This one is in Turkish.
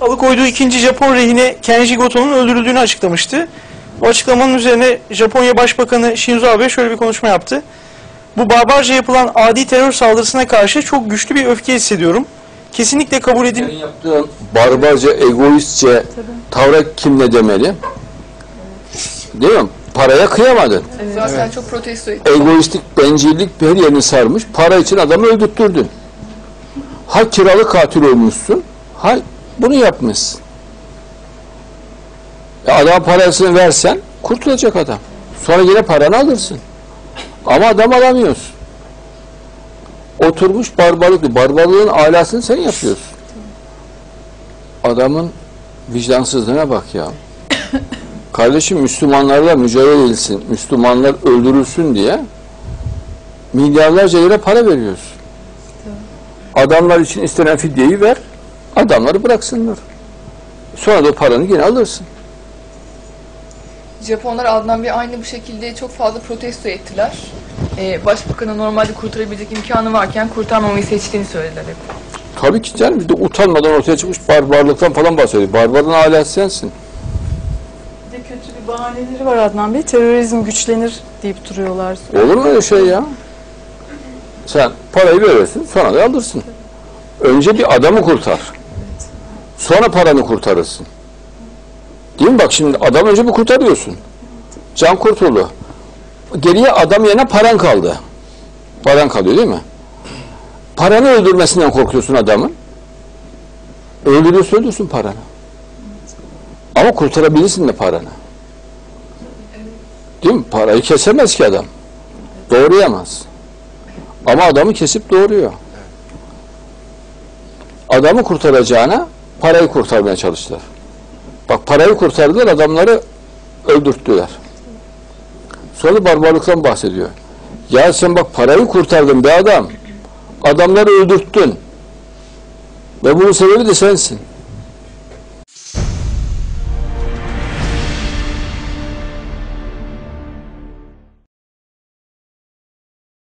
alıkoyduğu ikinci Japon rehine Kenji Goto'nun öldürüldüğünü açıklamıştı. O açıklamanın üzerine Japonya Başbakanı Shinzo Abe şöyle bir konuşma yaptı. Bu barbarca yapılan adi terör saldırısına karşı çok güçlü bir öfke hissediyorum. Kesinlikle kabul edin. Senin yaptığın barbarca, egoistçe tavra kim ne demeli? Değil mi? Paraya kıyamadın. Zaten çok protesto etti. Egoistlik, bencillik her yerini sarmış. Para için adamı öldürttürdün. Ha kiralık katil olmuşsun, ha bunu yapmışsın. E adama parasını versen kurtulacak adam. Sonra yine paranı alırsın. Ama adam alamıyorsun. Oturmuş barbarlık. Barbarlığın alasını sen yapıyorsun. Adamın vicdansızlığına bak ya. Kardeşim Müslümanlarla mücadele edilsin, Müslümanlar öldürülsün diye milyarlarca lira para veriyorsun. Adamlar için istenen fidyeyi ver, adamları bıraksınlar. Sonra da o paranı yine alırsın. Japonlar Adnan Bey aynı bu şekilde çok fazla protesto ettiler. Ee, Başbakanı normalde kurtarabilecek imkanı varken kurtarmamayı seçtiğini söylediler hep. Tabii ki canım bir de utanmadan ortaya çıkmış barbarlıktan falan bahsediyor. Barbarın alası sensin. Bir de kötü bir bahaneleri var Adnan Bey. Terörizm güçlenir deyip duruyorlar. Olur mu öyle şey ya? Sen parayı verirsin, sonra da alırsın. Önce bir adamı kurtar. Sonra paranı kurtarırsın. Değil mi? Bak şimdi adam önce bir kurtarıyorsun. Can kurtuldu. Geriye adam yerine paran kaldı. Paran kalıyor değil mi? Paranı öldürmesinden korkuyorsun adamın. Öldürüyorsun öldürsün paranı. Ama kurtarabilirsin de paranı. Değil mi? Parayı kesemez ki adam. Doğrayamaz. Ama adamı kesip doğuruyor. Adamı kurtaracağına parayı kurtarmaya çalıştılar. Bak parayı kurtardılar, adamları öldürttüler. Sonra barbarlıktan bahsediyor. Ya sen bak parayı kurtardın be adam. Adamları öldürttün. Ve bunun sebebi de sensin.